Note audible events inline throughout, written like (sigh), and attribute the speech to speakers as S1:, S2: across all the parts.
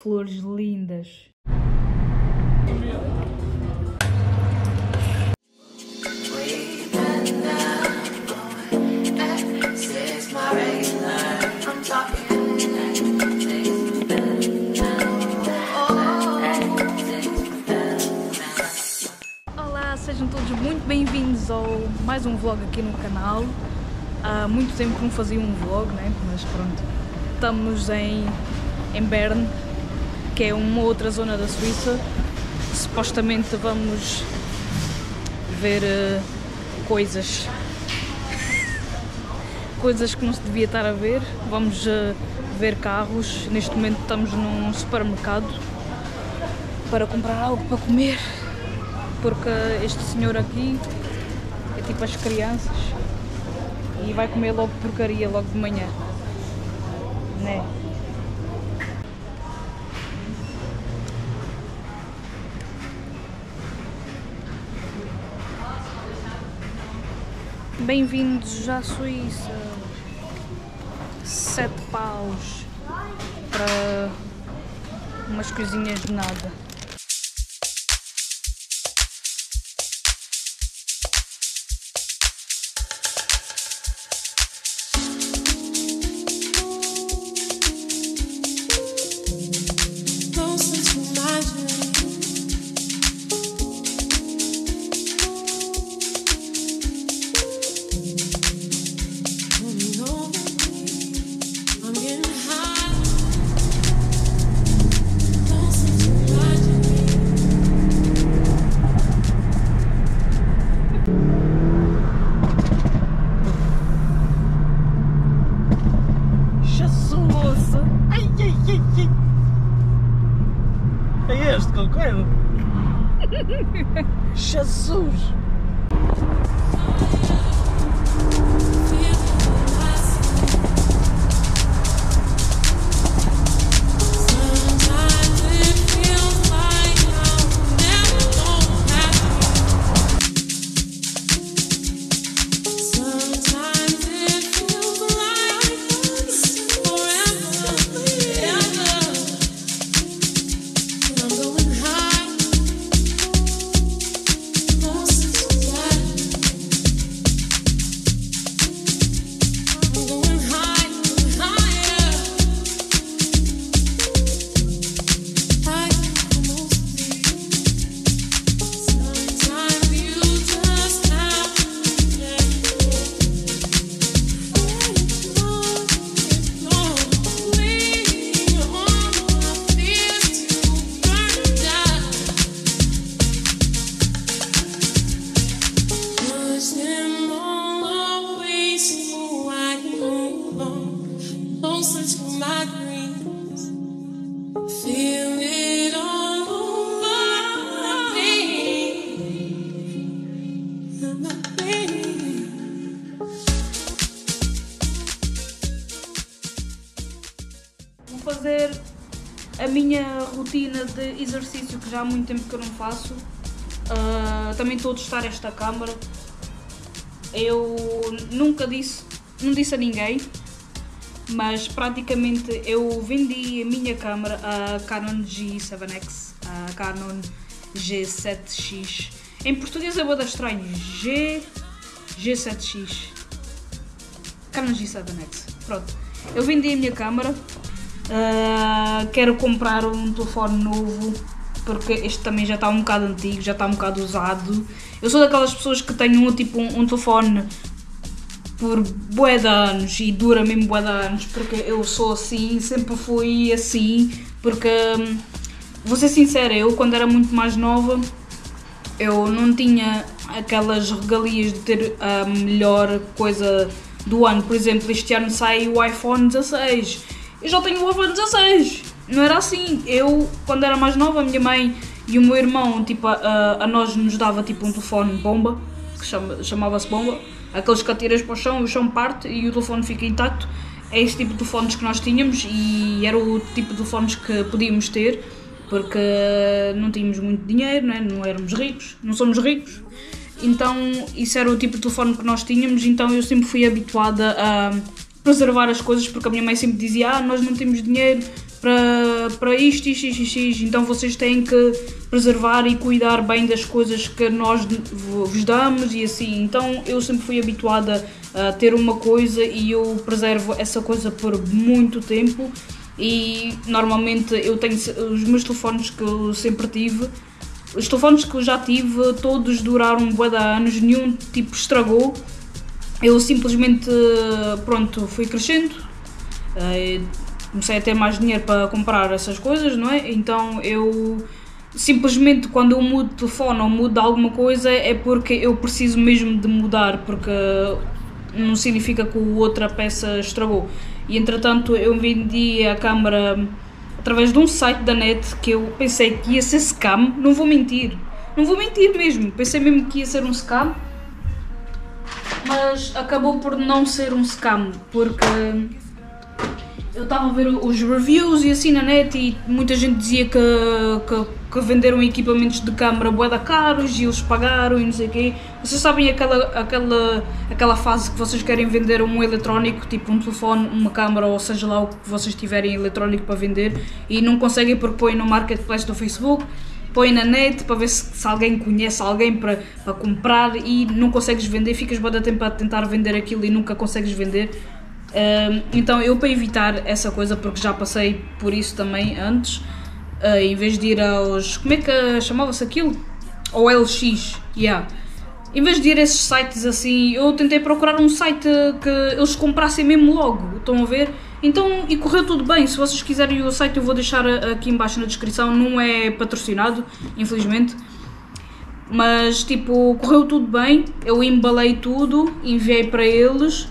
S1: Flores lindas. Olá, sejam todos muito bem-vindos ao mais um vlog aqui no canal. Há muito tempo que não fazia um vlog, né? Mas pronto, estamos em, em Bern, que é uma outra zona da Suíça. Supostamente vamos ver eh, coisas (laughs) coisas que não se devia estar a ver. Vamos eh, ver carros. Neste momento estamos num supermercado para comprar algo para comer. Porque este senhor aqui é tipo as crianças e vai comer logo porcaria logo de manhã. Né? Bem-vindos à Suíça. Sete paus para umas coisinhas de nada.
S2: Este que eu quero! (laughs) Jesus!
S1: Já há muito tempo que eu não faço. Ah, também estou a testar esta câmara. Eu nunca disse, não disse a ninguém, mas praticamente eu vendi a minha câmara, a Canon G7X, a Canon G7X. Em português é boa estranho, G, G7X. Canon G7X. Pronto. Eu vendi a minha câmara. Ah, quero comprar um telefone novo porque este também já está um bocado antigo, já está um bocado usado. Eu sou daquelas pessoas que um, tipo, um, um telefone por bué de anos e dura mesmo bué de anos porque eu sou assim, sempre fui assim porque hum, vou ser sincera, eu quando era muito mais nova eu não tinha aquelas regalias de ter a melhor coisa do ano. Por exemplo, este ano sai o iPhone 16. Eu já tenho o iPhone 16. Não era assim. Eu, quando era mais nova, a minha mãe e o meu irmão, tipo, a, a nós nos dava tipo um telefone bomba, que chama- chamava-se bomba. Aqueles que atiras para o chão, o chão parte e o telefone fica intacto. É esse tipo de telefones que nós tínhamos e era o tipo de telefones que podíamos ter porque não tínhamos muito dinheiro, né? não éramos ricos, não somos ricos. Então isso era o tipo de telefone que nós tínhamos, então eu sempre fui habituada a preservar as coisas porque a minha mãe sempre dizia ah, nós não temos dinheiro para isto, isto, isto, isto, então vocês têm que preservar e cuidar bem das coisas que nós vos damos e assim. Então eu sempre fui habituada a ter uma coisa e eu preservo essa coisa por muito tempo. E normalmente eu tenho os meus telefones que eu sempre tive os telefones que eu já tive todos duraram bué de anos nenhum tipo estragou. Eu simplesmente pronto fui crescendo eh, comecei a ter mais dinheiro para comprar essas coisas não é então eu simplesmente quando eu mudo de telefone ou mudo alguma coisa é porque eu preciso mesmo de mudar porque não significa que a outra peça estragou. E entretanto eu vendi a câmara através de um site da net que eu pensei que ia ser scam, não vou mentir. Não vou mentir mesmo, pensei mesmo que ia ser um scam. Mas acabou por não ser um scam, porque eu estava a ver os reviews e assim na net e muita gente dizia que, que, que venderam equipamentos de câmara bué da caros e eles pagaram e não sei o quê. Vocês sabem aquela, aquela, aquela fase que vocês querem vender um eletrónico, tipo um telefone, uma câmara ou seja lá o que vocês tiverem eletrónico para vender e não conseguem porque põem no marketplace do Facebook, põem na net para ver se, se alguém conhece alguém para, para comprar e não consegues vender, ficas da tempo a tentar vender aquilo e nunca consegues vender. Então eu para evitar essa coisa, porque já passei por isso também antes, uh, em vez de ir aos. Como é que chamava-se aquilo? Ao LX, yeah. Em vez de ir a esses sites assim, eu tentei procurar um site que eles comprassem mesmo logo, estão a ver? Então, e correu tudo bem. Se vocês quiserem o site, eu vou deixar a- aqui embaixo na descrição. Não é patrocinado, infelizmente. Mas, tipo, correu tudo bem. Eu embalei tudo, enviei para eles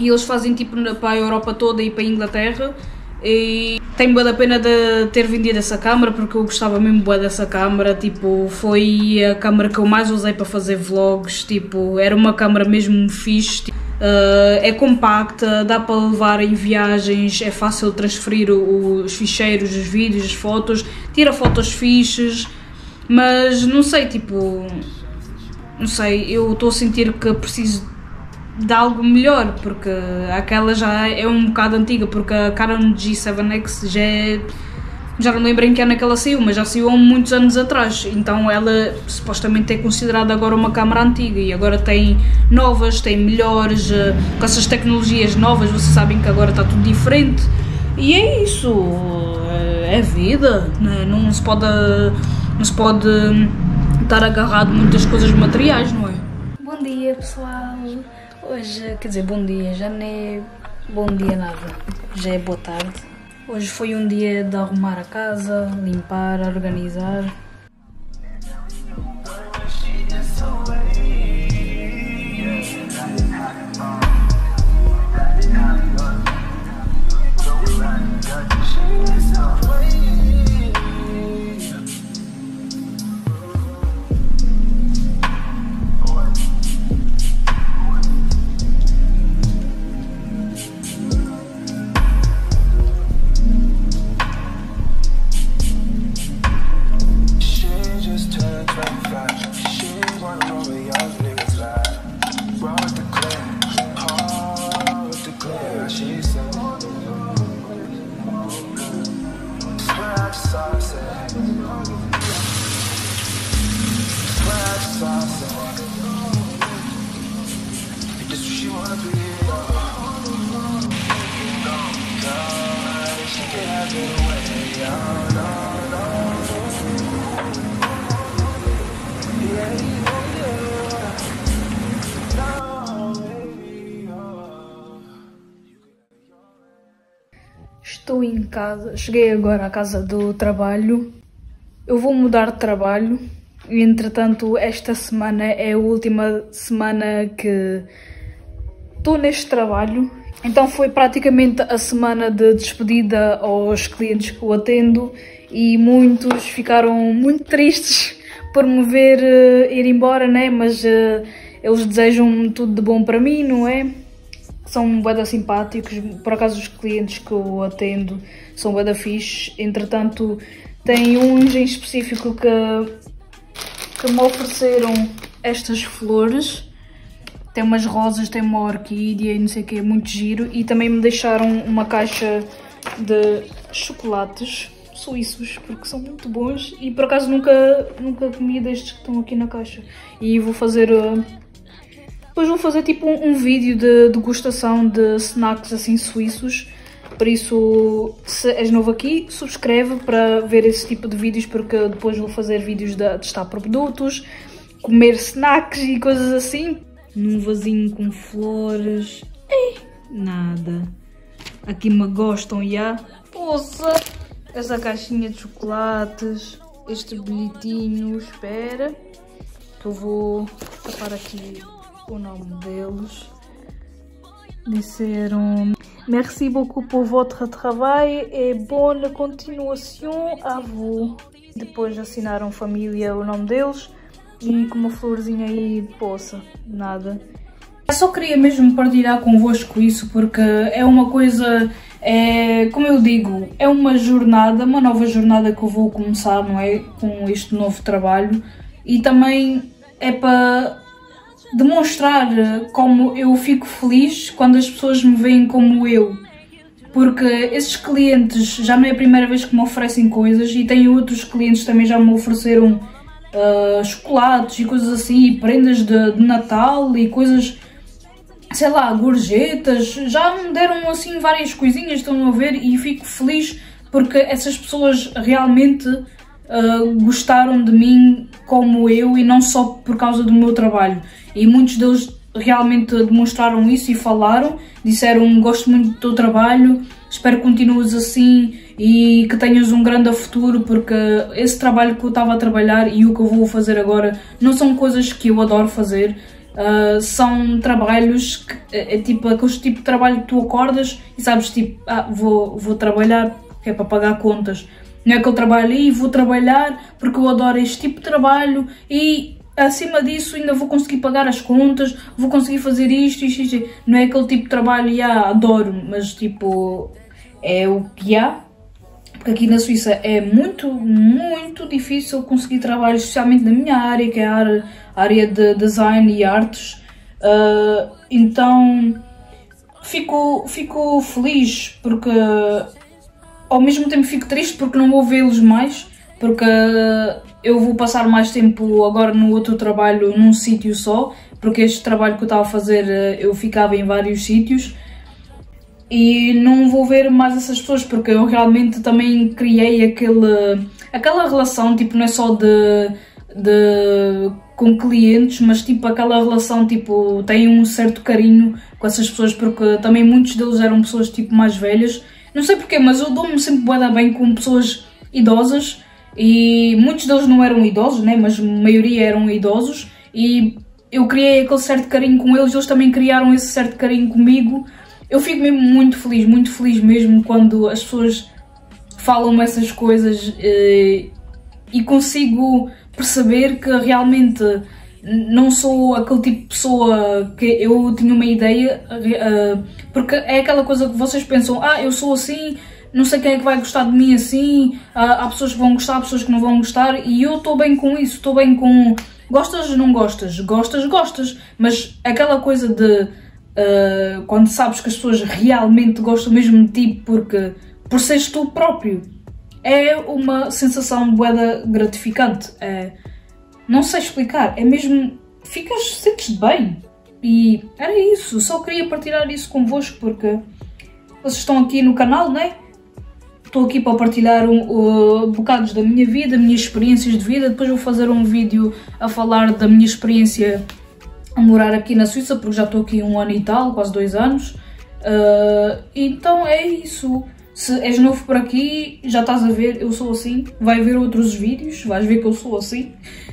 S1: e eles fazem tipo para a Europa toda e para a Inglaterra. E tem bué da pena de ter vendido essa câmara porque eu gostava mesmo bué dessa câmara, tipo, foi a câmara que eu mais usei para fazer vlogs, tipo, era uma câmara mesmo fixe, tipo, eh, é compacta, dá para levar em viagens, é fácil transferir os ficheiros, os vídeos, as fotos, tira fotos fixes, mas não sei, tipo, não sei, eu estou a sentir que preciso de algo melhor, porque aquela já é um bocado antiga, porque a Canon G7X já é, já não lembro em que ano é que ela saiu, mas já saiu há muitos anos atrás, então ela supostamente é considerada agora uma câmara antiga e agora tem novas, tem melhores, eh, com essas tecnologias novas, vocês sabem que agora está tudo diferente e é isso, eh, é vida, né? não se pode, não se pode estar agarrado muitas coisas materiais, não é? Bom dia pessoal! Hoje, quer dizer, bom dia, já nem é bom dia nada, já é boa tarde. Hoje foi um dia de arrumar a casa, limpar, organizar. Casa, cheguei agora à casa do trabalho. Eu vou mudar de trabalho e entretanto esta semana é a última semana que estou neste trabalho. Então foi praticamente a semana de despedida aos clientes que eu atendo e muitos ficaram muito tristes por me ver eh, ir embora, né? Mas eh, eles desejam tudo de bom para mim, não é? São bué da simpáticos, por acaso os clientes que eu atendo são bué da fixe, entretanto tem uns em específico que, que me ofereceram estas flores, tem umas rosas, tem uma orquídea e não sei o que, muito giro, e também me deixaram uma caixa de chocolates, suíços, porque são muito bons e por acaso nunca, nunca comi destes que estão aqui na caixa. E vou fazer. uh, Depois vou fazer tipo um, um vídeo de degustação de snacks assim suíços. Por isso, se és novo aqui, subscreve para ver esse tipo de vídeos, porque depois vou fazer vídeos de testar produtos, comer snacks e coisas assim. Num vasinho com flores. Ei, nada. Aqui me gostam, já. Poça! Essa caixinha de chocolates, este bilhetinho, espera. Que eu vou tapar aqui o nome deles. Disseram Merci beaucoup pour votre travail et bonne continuation à vous. Depois assinaram família o nome deles e com uma florzinha aí, poça, nada. Eu só queria mesmo partilhar convosco isso porque é uma coisa, é, como eu digo, é uma jornada, uma nova jornada que eu vou começar, não é? Com este novo trabalho e também é para demonstrar como eu fico feliz quando as pessoas me veem como eu. Porque esses clientes já não é a primeira vez que me oferecem coisas e tenho outros clientes também já me ofereceram ah, chocolates e coisas assim, prendas de, de Natal e coisas, sei lá, gorjetas. Já me deram assim várias coisinhas, estão a ver, e fico feliz porque essas pessoas realmente Uh, gostaram de mim como eu e não só por causa do meu trabalho. E muitos deles realmente demonstraram isso e falaram, disseram gosto muito do teu trabalho, espero que continues assim e que tenhas um grande futuro porque esse trabalho que eu estava a trabalhar e o que eu vou fazer agora não são coisas que eu adoro fazer. Uh, são trabalhos que é, é tipo aqueles tipo de trabalho que tu acordas e sabes tipo, ah, vou, vou trabalhar que é para pagar contas. Não é que eu trabalho e vou trabalhar porque eu adoro este tipo de trabalho e acima disso ainda vou conseguir pagar as contas, vou conseguir fazer isto, isto, isto. Não é aquele tipo de trabalho, já adoro, mas tipo, é o que há. Porque aqui na Suíça é muito, muito difícil conseguir trabalho, especialmente na minha área, que é a área, de design e artes. Uh, então, fico, fico feliz porque ao mesmo tempo fico triste porque não vou vê-los mais, porque eu vou passar mais tempo agora no outro trabalho num sítio só, porque este trabalho que eu estava a fazer eu ficava em vários sítios. E não vou ver mais essas pessoas porque eu realmente também criei aquele, aquela relação, tipo, não é só de, de com clientes, mas tipo aquela relação, tipo, tenho um certo carinho com essas pessoas porque também muitos deles eram pessoas tipo mais velhas. Não sei porquê, mas eu dou-me sempre bem com pessoas idosas e muitos deles não eram idosos, né? Mas a maioria eram idosos e eu criei aquele certo carinho com eles, eles também criaram esse certo carinho comigo. Eu fico mesmo muito feliz, muito feliz mesmo quando as pessoas falam essas coisas eh, e consigo perceber que realmente não sou aquele tipo de pessoa que eu tinha uma ideia, uh, porque é aquela coisa que vocês pensam, ah, eu sou assim, não sei quem é que vai gostar de mim assim, há pessoas que vão gostar, há pessoas que não vão gostar, e eu estou bem com isso, estou bem com. Gostas, não gostas? Gostas, gostas, mas aquela coisa de. Uh, quando sabes que as pessoas realmente gostam mesmo de ti porque por seres tu próprio é uma sensação boeda gratificante. É, não sei explicar, é mesmo. Ficas, sentes bem. E era isso, só queria partilhar isso convosco porque vocês estão aqui no canal, né? Estou aqui para partilhar um, uh, bocados da minha vida, minhas experiências de vida. Depois vou fazer um vídeo a falar da minha experiência a morar aqui na Suíça, porque já estou aqui um ano e tal, quase dois anos. Uh, então é isso. Se és novo por aqui, já estás a ver, eu sou assim. Vai ver outros vídeos, vais ver que eu sou assim.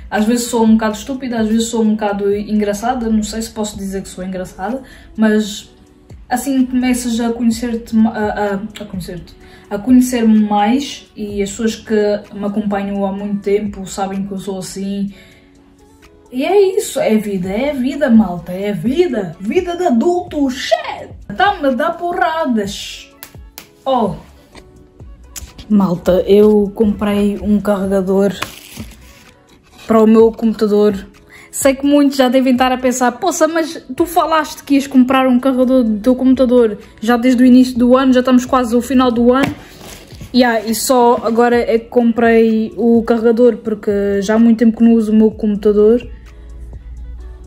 S1: Às vezes sou um bocado estúpida, às vezes sou um bocado engraçada, não sei se posso dizer que sou engraçada, mas assim começas a conhecer-te, a, a, a conhecer-te, a conhecer-me mais e as pessoas que me acompanham há muito tempo sabem que eu sou assim. E é isso, é vida, é vida, malta, é vida, vida de adulto, shit! Tá-me a dar porradas. Oh, malta, eu comprei um carregador para o meu computador. Sei que muitos já devem estar a pensar, poça, mas tu falaste que ias comprar um carregador do teu computador já desde o início do ano, já estamos quase ao final do ano. Yeah, e só agora é que comprei o carregador porque já há muito tempo que não uso o meu computador.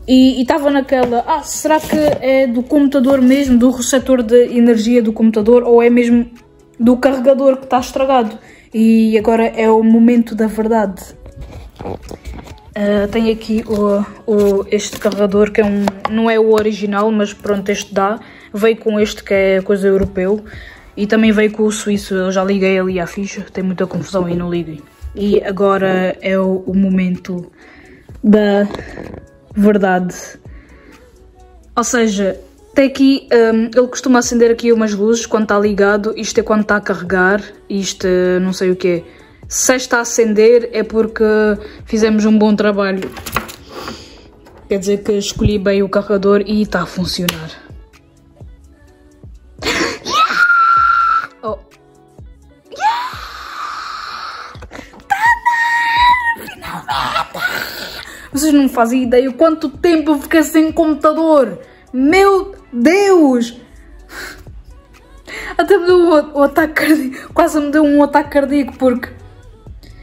S1: E estava naquela, ah, será que é do computador mesmo, do receptor de energia do computador ou é mesmo do carregador que está estragado? E agora é o momento da verdade. Uh, tenho aqui o, o- este carregador que é um, não é o original, mas pronto, este dá. Veio com este que é coisa europeu e também veio com o suíço. Eu já liguei ali à ficha, tem muita confusão aí, não liguem. E agora é o, o momento da verdade. Ou seja, tem aqui, hum, ele costuma acender aqui umas luzes quando está ligado, isto é quando está a carregar, isto não sei o que é. Se está a acender é porque fizemos um bom trabalho. Quer dizer que escolhi bem o carregador e está a funcionar. (laughs) Oh. Vocês não fazem ideia o quanto tempo eu fiquei sem computador. Meu Deus! Até me deu um, um ataque cardíaco. Quase me deu um ataque cardíaco porque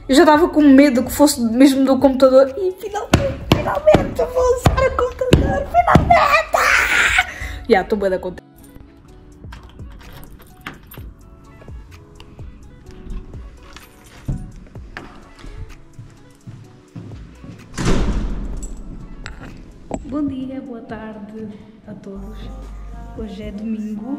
S1: eu já estava com medo que fosse mesmo do computador. E finalmente, finalmente vou usar o computador. Finalmente! Já, estou bem da contente. Bom dia, boa tarde a todos. Hoje é domingo.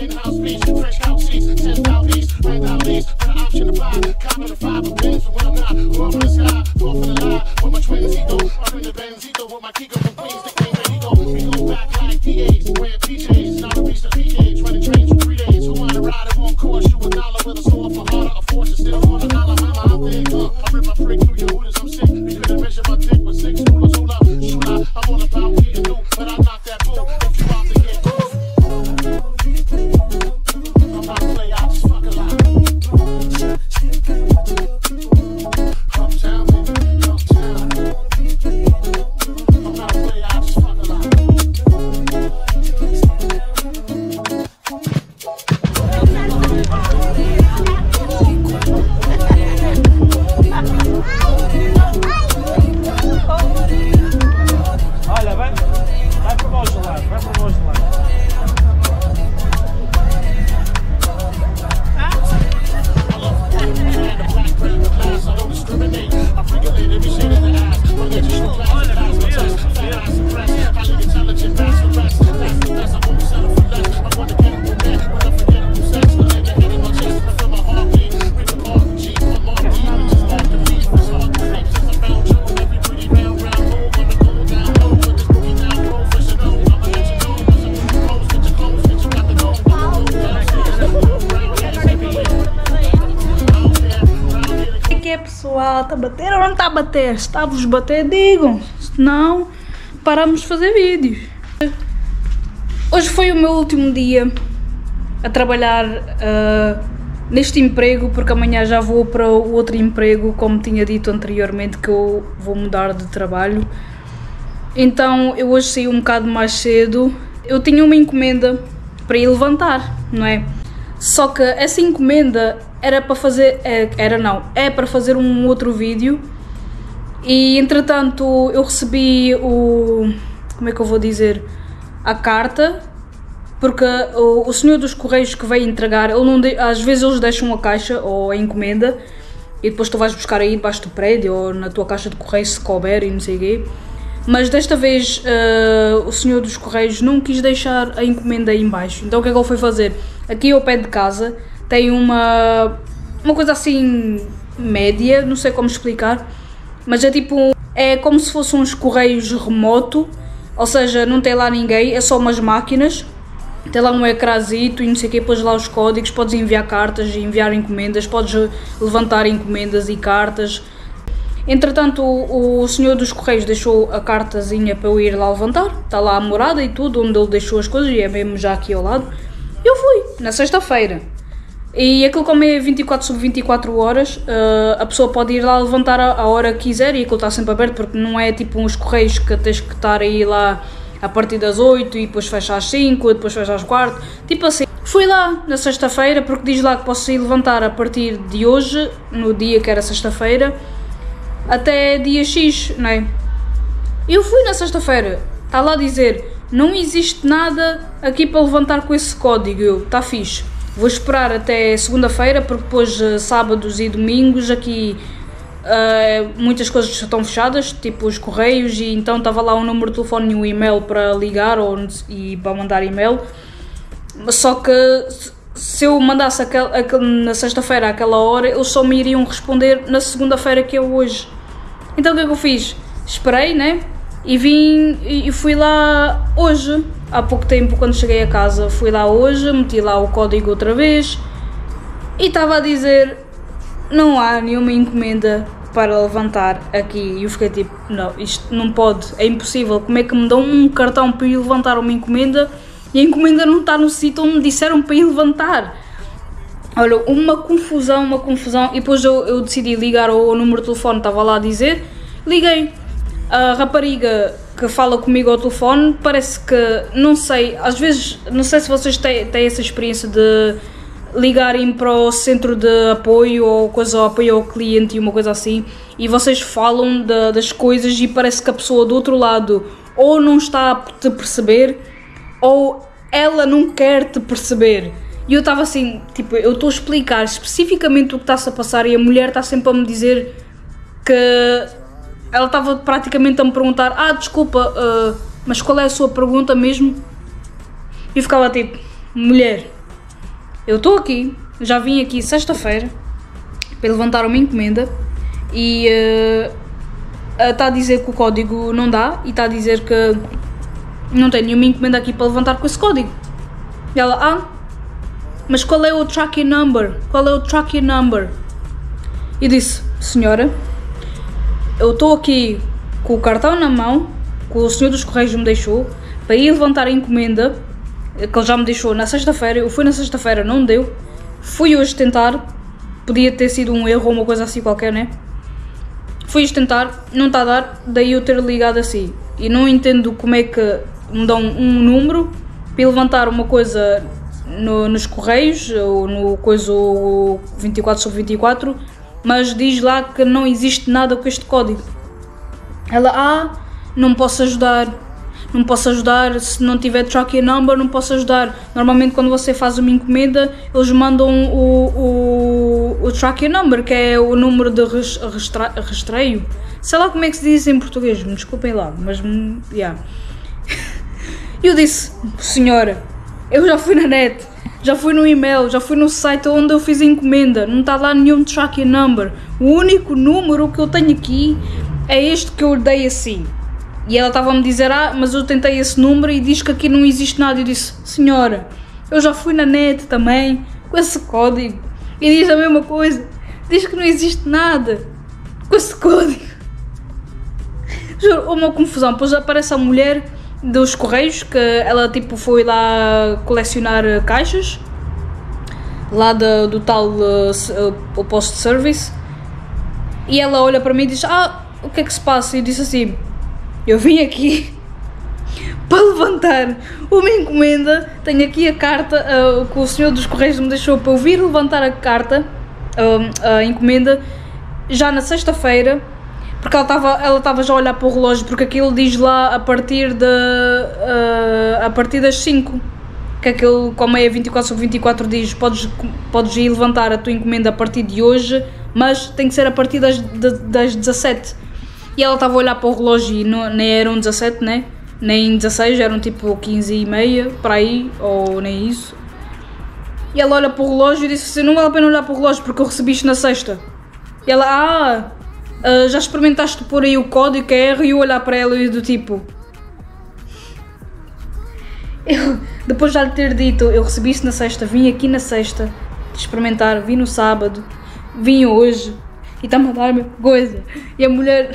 S3: Olha,
S1: bater? Se está a vos bater, digam. Senão, paramos de fazer vídeos. Hoje foi o meu último dia a trabalhar ah, neste emprego, porque amanhã já vou para o outro emprego, como tinha dito anteriormente, que eu vou mudar de trabalho. Então eu hoje saí um bocado mais cedo. Eu tinha uma encomenda para ir levantar, não é? Só que essa encomenda era para fazer. é, Era não, é para fazer um outro vídeo. E entretanto eu recebi o. Como é que eu vou dizer? A carta. Porque o, o senhor dos correios que veio entregar, ele não de- às vezes eles deixam a caixa ou a encomenda e depois tu vais buscar aí debaixo do prédio ou na tua caixa de correio se couber e não sei o quê. Mas desta vez eh, o senhor dos correios não quis deixar a encomenda aí embaixo. Então o que é que ele foi fazer? Aqui ao pé de casa tem uma, uma coisa assim média, não sei como explicar, mas é tipo, é como se fossem uns correios remoto, ou seja, não tem lá ninguém, é só umas máquinas tem lá um ecrãzito e não sei o quê, pões lá os códigos, podes enviar cartas e enviar encomendas, podes levantar encomendas e cartas. Entretanto, o, o senhor dos Correios deixou a cartazinha para eu ir lá levantar, está lá a morada e tudo, onde ele deixou as coisas, e é mesmo já aqui ao lado. Eu fui, na sexta-feira. E aquilo como é 24 sobre 24 horas, eh, a pessoa pode ir lá levantar a, a hora que quiser e aquilo está sempre aberto, porque não é tipo uns correios que tens que estar aí lá a partir das 8 e depois fecha às 5, depois fecha às 4, tipo assim. Fui lá na sexta-feira, porque diz lá que posso ir levantar a partir de hoje, no dia que era sexta-feira, até dia X, não é? Eu fui na sexta-feira, está lá a dizer, não existe nada aqui para levantar com esse código, está fixe. Vou esperar até segunda-feira, porque depois eh, sábados e domingos aqui eh, muitas coisas estão fechadas, tipo os correios, e então estava lá um número de telefone e um e-mail para ligar ou, e para mandar e-mail. Só que se- eu mandasse aquel, aquel- na sexta-feira àquela hora, eles só me iriam responder na segunda-feira que é hoje. Então o que é que eu fiz? Esperei, né? E vim e fui lá hoje, há pouco tempo, quando cheguei a casa. Fui lá hoje, meti lá o código outra vez e estava a dizer: não há nenhuma encomenda para levantar aqui. E eu fiquei tipo: não, isto não pode, é impossível. Como é que me dão um cartão para ir levantar uma encomenda e a encomenda não está no sítio onde me disseram para ir levantar? Olha, uma confusão, uma confusão. E depois eu, eu decidi ligar ao, número de telefone, estava lá a dizer. Liguei. A rapariga que fala comigo ao telefone parece que, não sei, às vezes, não sei se vocês têm, têm essa experiência de ligarem para o centro de apoio ou coisa ou apoio ao cliente e uma coisa assim e vocês falam da- das coisas e parece que a pessoa do outro lado ou não está a te perceber ou ela não quer te perceber. E eu estava assim, tipo, eu estou a explicar especificamente o que está-se a passar e a mulher está sempre a me dizer que ela estava praticamente a me perguntar: Ah, desculpa, ah, mas qual é a sua pergunta mesmo? E ficava tipo: Mulher, eu estou aqui, já vim aqui sexta-feira para levantar uma encomenda e está a dizer que o código não dá e está a dizer que não tem nenhuma encomenda aqui para levantar com esse código. E ela, ah, mas qual é o tracking number? Qual é o tracking number? E disse, senhora, eu estou aqui com o cartão na mão, que o senhor dos Correios me deixou, para ir levantar a encomenda, que ele já me deixou na sexta-feira, eu fui na sexta-feira, não deu, fui hoje tentar, podia ter sido um erro ou uma coisa assim qualquer, né? Fui hoje tentar, não está a dar, daí eu ter ligado assim. E não entendo como é que me dão um número para levantar uma coisa no- nos Correios, ou no coisa 24 sobre 24, mas diz lá que não existe nada com este código. Ela, ah, não posso ajudar. Não posso ajudar, se não tiver tracking number, não posso ajudar. Normalmente, quando você faz uma encomenda, eles mandam o, o, o tracking number, que é o número de res- restra- rastreio. Sei lá como é que se diz em português, me desculpem lá, mas. Yeah. (laughs) Eu disse, senhora, eu já fui na net, já fui no e-mail, já fui no site onde eu fiz a encomenda, não está lá nenhum tracking number. O único número que eu tenho aqui é este que eu dei assim. E ela estava a me dizer, ah, mas eu tentei esse número e diz que aqui não existe nada. Eu disse, senhora, eu já fui na net também, com esse código, e diz a mesma coisa. Diz que não existe nada com esse código. Juro, uma confusão. Depois aparece a mulher dos Correios, que ela tipo foi lá colecionar eh, caixas, lá da- do tal o post service, e ela olha para mim e diz: Ah, o que é que se passa? E disse assim: Eu vim aqui (laughs) para levantar uma encomenda. Tenho aqui a carta eh, que o senhor dos Correios me deixou para eu vir levantar a carta, eh, a encomenda, já na sexta-feira. Porque ela estava ela estava já a olhar para o relógio, porque aquilo diz lá a partir, de, eh, a partir das 5. Que aquilo, como é 24 sobre 24, diz: podes, podes ir levantar a tua encomenda a partir de hoje, mas tem que ser a partir das, de- das 17. E ela estava a olhar para o relógio e não, nem eram 17, né? Nem 16, eram tipo 15 e meia, para aí, ou nem isso. E ela olha para o relógio e disse assim: Não vale a pena olhar para o relógio porque eu recebi isto na sexta. E ela, ah, ah, já experimentaste pôr aí o código que é e olhar para ela e do tipo. Eu Depois de já lhe ter dito, eu recebi isso na sexta, vim aqui na sexta experimentar, vim no sábado, vim hoje e está-me a dar a mesma coisa. E a mulher.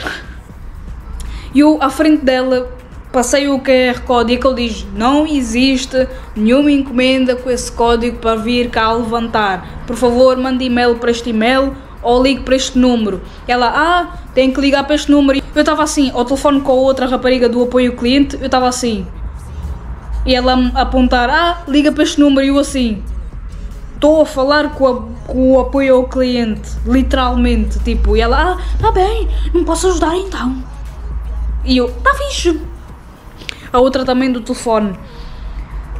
S1: E eu, à frente dela, passei o QR Code e aquele diz: Não existe nenhuma encomenda com esse código para vir cá levantar. Por favor, mande e-mail para este e-mail ou ligue para este número. Ela, ah, tem que ligar para este número. Eu estava assim, ao telefone com a outra rapariga do apoio ao cliente, eu estava assim. E ela a apontar, ah, liga para este número, e eu assim. Estou a falar com, a- com o apoio ao cliente, literalmente. Tipo, e ela, ah, tá bem, não posso ajudar então. E eu, tá fixe. A outra também do telefone.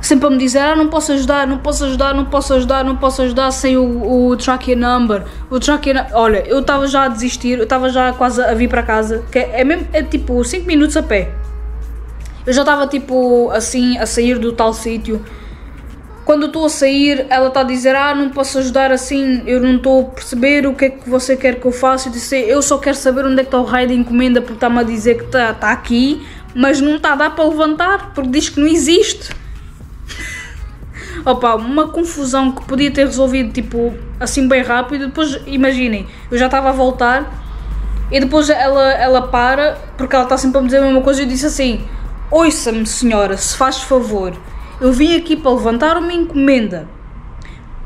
S1: Sempre a me dizer, ah, não posso ajudar, não posso ajudar, não posso ajudar, não posso ajudar sem o, o tracking number. O tracking Olha, eu estava já a desistir, eu estava já quase a vir para casa, que é, é mesmo, é tipo 5 minutos a pé. Eu já estava tipo assim a sair do tal sítio. Quando eu estou a sair, ela está a dizer: Ah, não posso ajudar assim, eu não estou a perceber o que é que você quer que eu faça. Eu disse: Eu só quero saber onde é que está o raio de encomenda, porque está-me a dizer que está está aqui, mas não está a dar para levantar, porque diz que não existe. Opa, uma confusão que podia ter resolvido tipo assim bem rápido. Depois, imaginem, eu já estava a voltar e depois ela, ela para, porque ela está sempre a me dizer a mesma coisa. E eu disse assim: Ouça-me, senhora, se faz favor, eu vim aqui para levantar uma encomenda.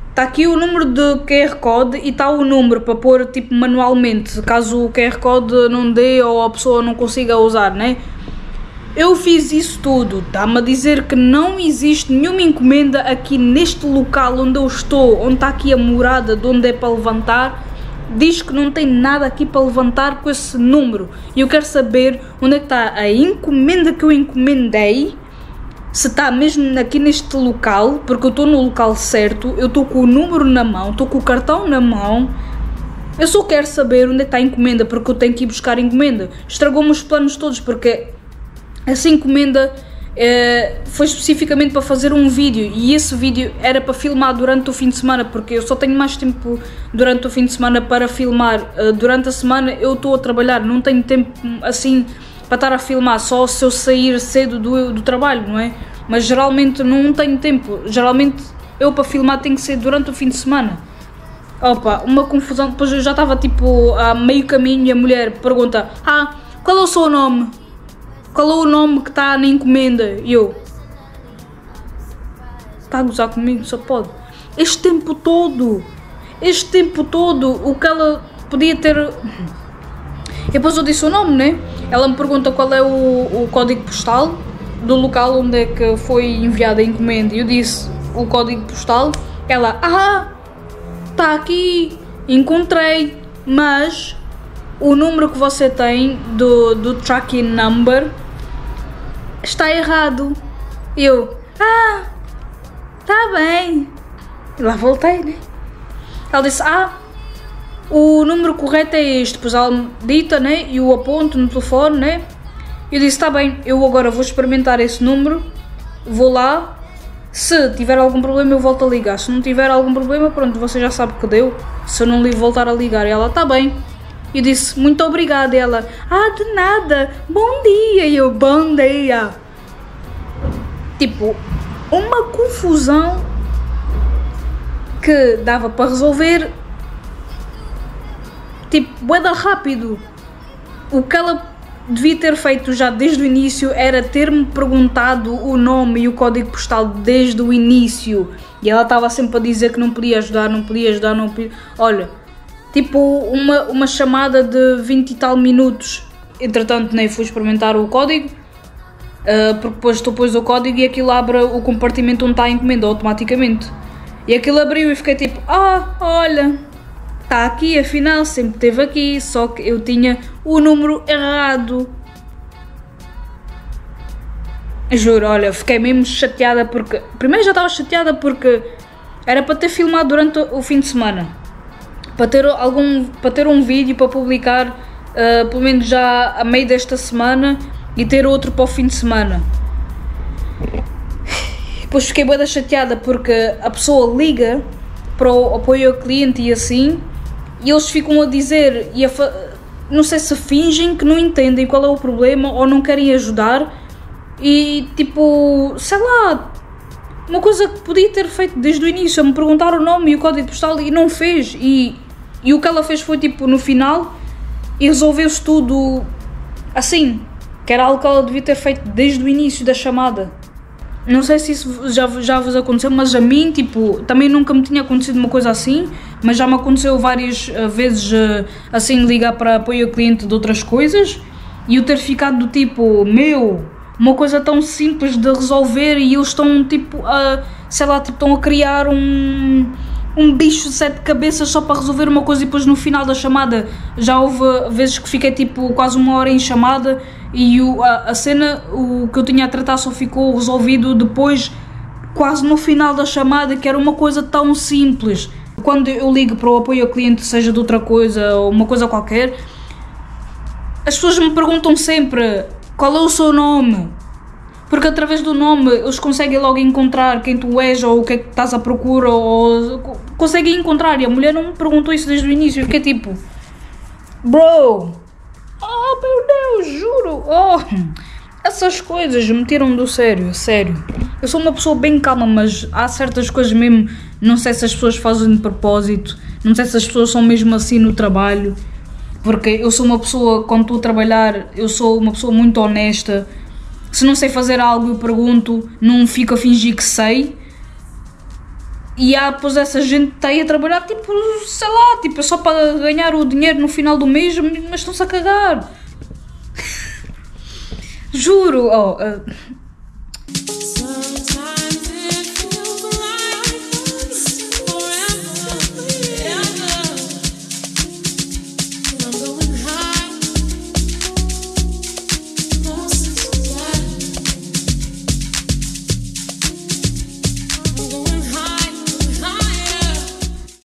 S1: Está aqui o número de QR Code e está o número para pôr tipo manualmente, caso o QR Code não dê ou a pessoa não consiga usar, né? Eu fiz isso tudo. Está-me a dizer que não existe nenhuma encomenda aqui neste local onde eu estou, onde está aqui a morada de onde é para levantar. Diz que não tem nada aqui para levantar com esse número. E eu quero saber onde é que está a encomenda que eu encomendei. Se está mesmo aqui neste local, porque eu estou no local certo, eu estou com o número na mão, estou com o cartão na mão. Eu só quero saber onde é está a encomenda, porque eu tenho que ir buscar a encomenda. Estragou-me os planos todos, porque essa encomenda eh, foi especificamente para fazer um vídeo e esse vídeo era para filmar durante o fim de semana porque eu só tenho mais tempo durante o fim de semana para filmar Eh, durante a semana eu estou a trabalhar não tenho tempo assim para estar a filmar só se eu sair cedo do, do trabalho não é mas geralmente não tenho tempo geralmente eu para filmar tenho que ser durante o fim de semana Opa, uma confusão. Depois eu já estava tipo a meio caminho e a mulher pergunta: Ah, qual é o seu nome? Qual é o nome que está na encomenda? E eu: Está a gozar comigo? Só pode. Este tempo todo, este tempo todo, o que ela podia ter. E depois eu disse o nome, né? Ela me pergunta qual é o, o código postal do local onde é que foi enviada a encomenda. E eu disse o código postal. Ela, ah, está aqui, encontrei, mas o número que você tem do, do tracking number está errado. Eu, ah, tá bem. E lá voltei, né? Ela disse, ah, o número correto é este. Depois ela dita, né? E eu aponto no telefone, né? Eu disse, tá bem, eu agora vou experimentar esse número, vou lá. Se tiver algum problema, eu volto a ligar. Se não tiver algum problema, pronto, você já sabe que deu. Se eu não lhe voltar a ligar, ela, tá bem. Eu disse, muito obrigada. E ela, ah, de nada, bom dia. E eu, bom dia. Tipo, uma confusão que dava para resolver, tipo, boeda rápido. O que ela devia ter feito já desde o início era ter-me perguntado o nome e o código postal desde o início. E ela estava sempre a dizer que não podia ajudar, não podia ajudar, não podia. Olha, tipo uma, uma chamada de 20 e tal minutos. Entretanto, nem fui experimentar o código. uh, porque depois tu pôs o código e aquilo abre o compartimento onde está a encomenda automaticamente. E aquilo abriu e fiquei tipo, ah, olha, está aqui, afinal sempre esteve aqui, só que eu tinha o número errado. Juro, olha, fiquei mesmo chateada porque. Primeiro já estava chateada porque era para ter filmado durante o fim de semana. Para ter, algum, para ter um vídeo para publicar, ah, pelo menos já a meio desta semana, e ter outro para o fim de semana. Depois fiquei bem chateada porque a pessoa liga para o apoio ao cliente e assim, e eles ficam a dizer, e a não sei se fingem que não entendem qual é o problema ou não querem ajudar, e tipo, sei lá, Uma coisa que podia ter feito desde o início, me perguntar o nome e o código postal e não fez. E, e o que ela fez foi tipo no final resolveu-se tudo assim. Que era algo que ela devia ter feito desde o início da chamada. Não sei se isso já, já vos aconteceu, mas a mim, tipo, também nunca me tinha acontecido uma coisa assim, mas já me aconteceu várias eh, vezes, eh, assim, ligar para apoio ao cliente de outras coisas e eu ter ficado do tipo, meu, uma coisa tão simples de resolver e eles estão, tipo, a, sei lá, tipo, estão a criar um, um bicho de sete cabeças só para resolver uma coisa e depois no final da chamada já houve vezes que fiquei, tipo, quase uma hora em chamada e o, a, a cena, o que eu tinha a tratar só ficou resolvido depois, quase no final da chamada, que era uma coisa tão simples. Quando eu ligo para o apoio ao cliente, seja de outra coisa ou uma coisa qualquer, as pessoas me perguntam sempre qual é o seu nome. Porque através do nome eles conseguem logo encontrar quem tu és ou o que é que estás à procura ou conseguem encontrar. E a mulher não me perguntou isso desde o início. Eu fiquei tipo, bro, oh meu Deus, juro, oh, essas coisas me tiram do sério, sério. Eu sou uma pessoa bem calma, mas há certas coisas mesmo, não sei se as pessoas fazem de propósito, não sei se as pessoas são mesmo assim no trabalho. Porque eu sou uma pessoa, quando estou a trabalhar, eu sou uma pessoa muito honesta. Se não sei fazer algo, eu pergunto, não fico a fingir que sei. E há, pois, essa gente que está aí a trabalhar, tipo, sei lá, tipo, só para ganhar o dinheiro no final do mês, mas estão-se a cagar. (laughs) Juro, oh, uh,